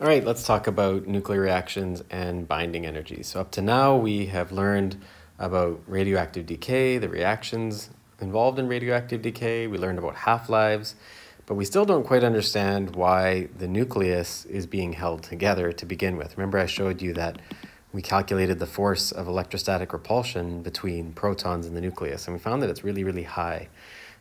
All right, let's talk about nuclear reactions and binding energy. So up to now, we have learned about radioactive decay, the reactions involved in radioactive decay. We learned about half-lives, but we still don't quite understand why the nucleus is being held together to begin with. Remember I showed you that we calculated the force of electrostatic repulsion between protons in the nucleus, and we found that it's really, really high.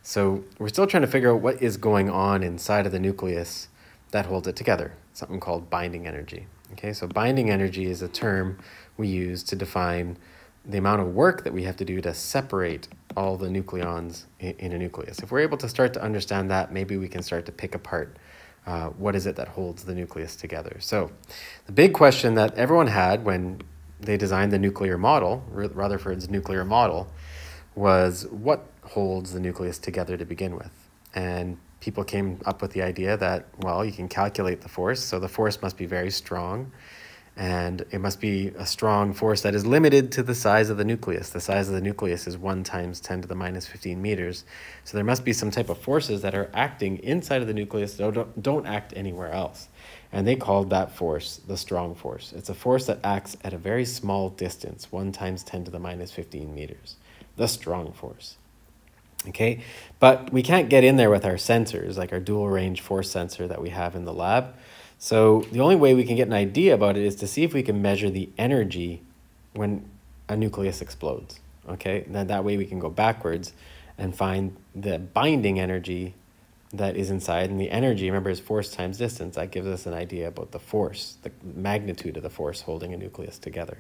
So we're still trying to figure out what is going on inside of the nucleus that holds it together, something called binding energy. Okay, so binding energy is a term we use to define the amount of work that we have to do to separate all the nucleons in, a nucleus. If we're able to start to understand that, maybe we can start to pick apart uh, what is it that holds the nucleus together. So the big question that everyone had when they designed the nuclear model, Rutherford's nuclear model, was what holds the nucleus together to begin with? And people came up with the idea that, well, you can calculate the force, so the force must be very strong, and it must be a strong force that is limited to the size of the nucleus. The size of the nucleus is 1 times 10 to the minus 15 meters. So there must be some type of forces that are acting inside of the nucleus that don't, don't act anywhere else. And they called that force the strong force. It's a force that acts at a very small distance, 1 times 10 to the minus 15 meters. The strong force. Okay, but we can't get in there with our sensors, like our dual range force sensor that we have in the lab. So the only way we can get an idea about it is to see if we can measure the energy when a nucleus explodes. Okay, then that way we can go backwards and find the binding energy that is inside. And the energy, remember, is force times distance. That gives us an idea about the force, the magnitude of the force holding a nucleus together.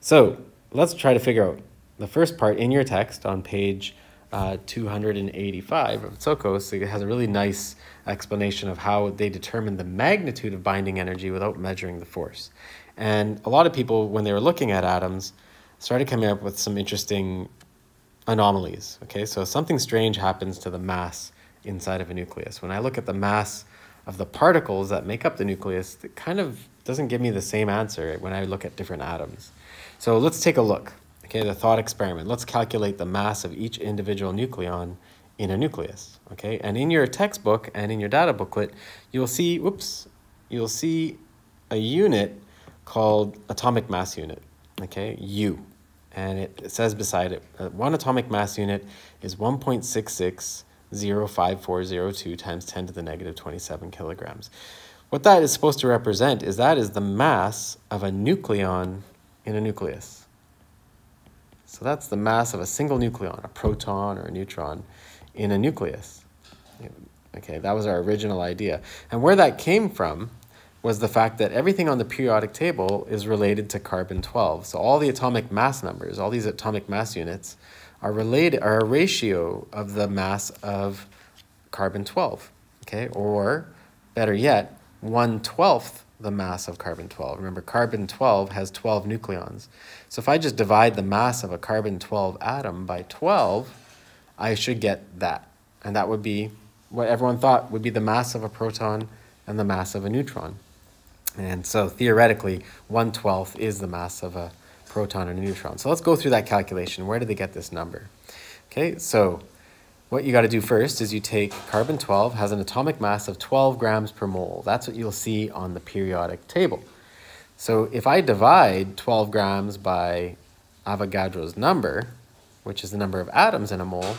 So let's try to figure out the first part in your text on page uh, 285 of SOCOS, it has a really nice explanation of how they determine the magnitude of binding energy without measuring the force. And a lot of people, when they were looking at atoms, started coming up with some interesting anomalies. Okay, so something strange happens to the mass inside of a nucleus. When I look at the mass of the particles that make up the nucleus, it kind of doesn't give me the same answer when I look at different atoms. So let's take a look. Okay, the thought experiment. Let's calculate the mass of each individual nucleon in a nucleus. Okay, and in your textbook and in your data booklet, you'll see, whoops, you'll see a unit called atomic mass unit. Okay, U. And it, says beside it, uh, one atomic mass unit is 1.66 times 10 to the negative 27 kilograms. What that is supposed to represent is that is the mass of a nucleon in a nucleus. So that's the mass of a single nucleon, a proton or a neutron, in a nucleus. Okay, that was our original idea. And where that came from was the fact that everything on the periodic table is related to carbon 12. So all the atomic mass numbers, all these atomic mass units, are related are a ratio of the mass of carbon 12. Okay, or better yet, 1 12th the mass of carbon 12. Remember, carbon 12 has 12 nucleons. So if I just divide the mass of a carbon 12 atom by 12, I should get that. And that would be what everyone thought would be the mass of a proton and the mass of a neutron. And so theoretically, 1 12th is the mass of a proton and a neutron. So let's go through that calculation. Where did they get this number? Okay, so what you got to do first is you take carbon 12 has an atomic mass of 12 grams per mole. That's what you'll see on the periodic table. So if I divide 12 grams by Avogadro's number, which is the number of atoms in a mole,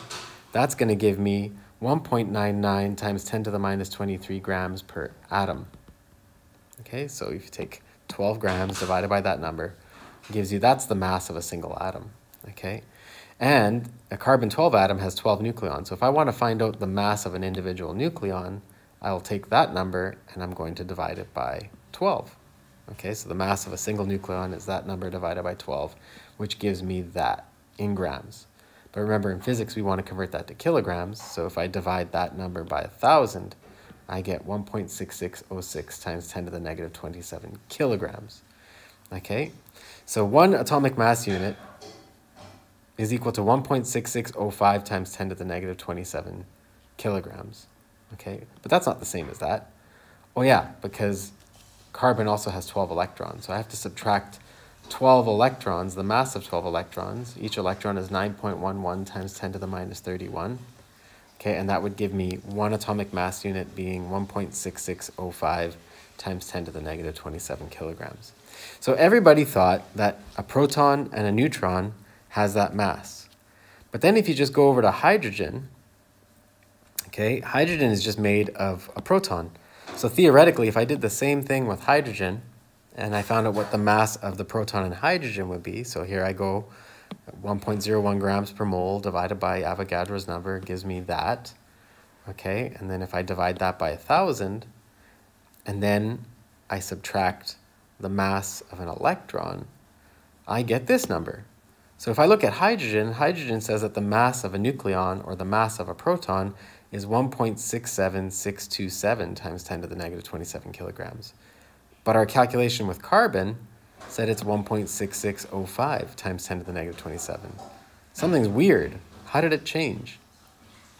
that's going to give me 1.99 times 10 to the minus 23 grams per atom. Okay, so if you take 12 grams divided by that number, gives you, that's the mass of a single atom. Okay, and a carbon-12 atom has 12 nucleons. So if I want to find out the mass of an individual nucleon, I'll take that number and I'm going to divide it by 12. Okay, so the mass of a single nucleon is that number divided by 12, which gives me that in grams. But remember, in physics, we want to convert that to kilograms. So if I divide that number by 1,000, I get 1.6606 times 10 to the negative 27 kilograms. Okay, so one atomic mass unit is equal to 1.6605 times 10 to the negative 27 kilograms. Okay, but that's not the same as that. Oh yeah, because carbon also has 12 electrons. So I have to subtract 12 electrons, the mass of 12 electrons. Each electron is 9.11 times 10 to the minus 31 Okay, and that would give me one atomic mass unit being 1.6605 times 10 to the negative 27 kilograms. So everybody thought that a proton and a neutron has that mass. But then if you just go over to hydrogen, okay, hydrogen is just made of a proton. So theoretically, if I did the same thing with hydrogen, and I found out what the mass of the proton and hydrogen would be, so here I go 1.01 grams per mole divided by Avogadro's number gives me that. Okay, and then if I divide that by a 1,000, and then I subtract the mass of an electron, I get this number. So if I look at hydrogen, hydrogen says that the mass of a nucleon or the mass of a proton is 1.67627 times 10 to the negative 27 kilograms. But our calculation with carbon said it's 1.6605 times 10 to the negative 27. Something's weird. How did it change?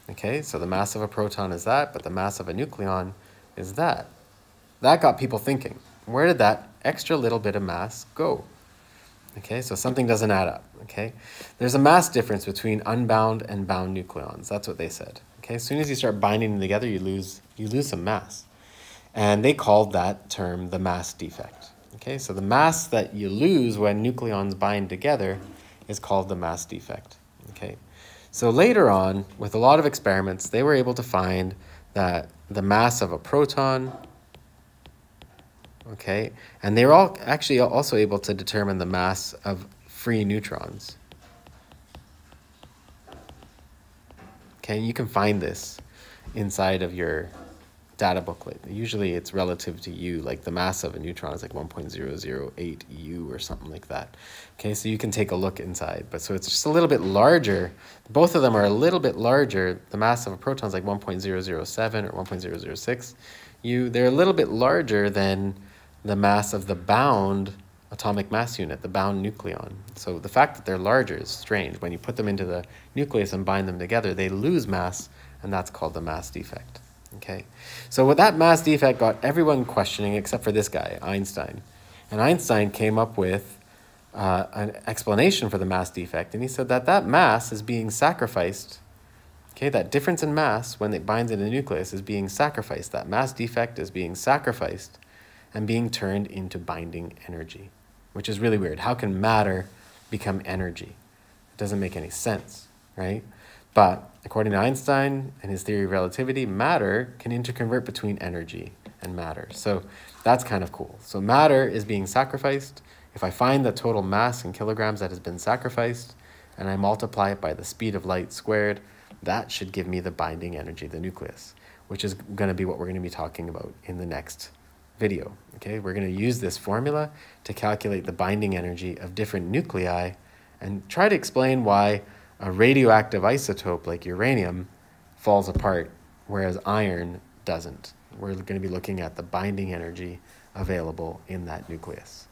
Okay, so the mass of a proton is that, but the mass of a nucleon is that. That got people thinking. Where did that extra little bit of mass go? Okay, so something doesn't add up. Okay, there's a mass difference between unbound and bound nucleons. That's what they said. Okay, as soon as you start binding them together, you lose you lose some mass, and they called that term the mass defect. Okay, so the mass that you lose when nucleons bind together is called the mass defect. Okay, so later on, with a lot of experiments, they were able to find that the mass of a proton, okay, and they were all actually also able to determine the mass of free neutrons. Okay, you can find this inside of your data booklet. Usually it's relative to U, like the mass of a neutron is like 1.008 U or something like that. Okay, so you can take a look inside. But so it's just a little bit larger. Both of them are a little bit larger. The mass of a proton is like 1.007 or 1.006 U. They're a little bit larger than the mass of the bound atomic mass unit, the bound nucleon. So the fact that they're larger is strange. When you put them into the nucleus and bind them together, they lose mass, and that's called the mass defect. Okay, so with that mass defect got everyone questioning except for this guy, Einstein. And Einstein came up with uh, an explanation for the mass defect, and he said that that mass is being sacrificed. Okay, that difference in mass when it binds in a nucleus is being sacrificed. That mass defect is being sacrificed and being turned into binding energy, which is really weird. How can matter become energy? It doesn't make any sense, right? But according to Einstein and his theory of relativity, matter can interconvert between energy and matter. So that's kind of cool. So matter is being sacrificed. If I find the total mass in kilograms that has been sacrificed and I multiply it by the speed of light squared, that should give me the binding energy of the nucleus, which is going to be what we're going to be talking about in the next video. Okay, we're going to use this formula to calculate the binding energy of different nuclei and try to explain why a radioactive isotope like uranium falls apart, whereas iron doesn't. We're going to be looking at the binding energy available in that nucleus.